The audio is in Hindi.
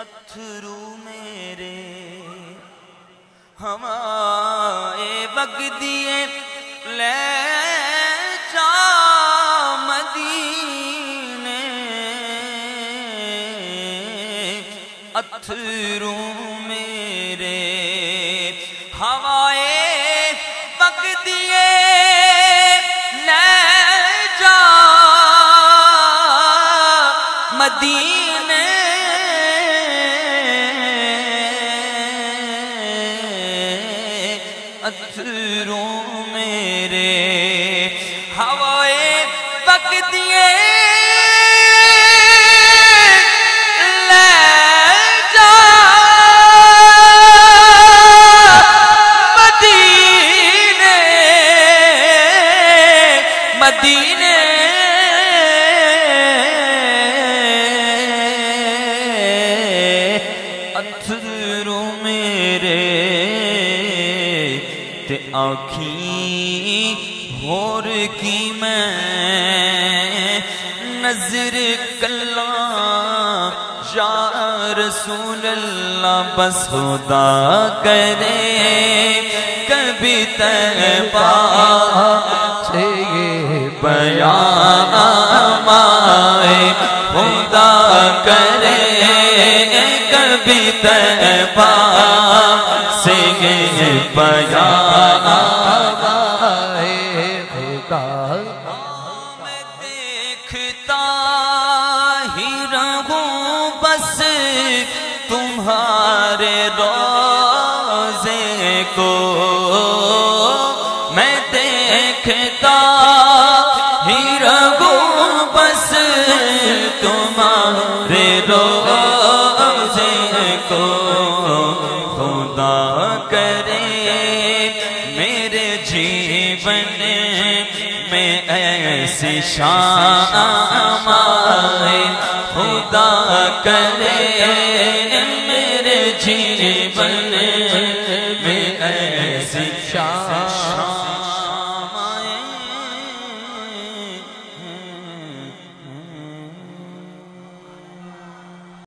अथरू मेरे। हवाए बग दिए ले जा मदीने। अथरू मेरे। हवाए बग दिए मदीने। अथरों मेरे। हवाए तक दिए मदीने मदीने आखी होर की मैं नज़र कल्ला। या रसूल अल्लाह बस खुदा करे, कभी तैबा से ये बयान आए। खुदा करे, कभी तैबा से ये बयान आए खुदा मैं देखता ही रहूँ बस तुम्हारे रोज़े को। मैं देखता ही रहूँ बस तुम्हारे ऐसी शाम खुदा करे मेरे जीवन में।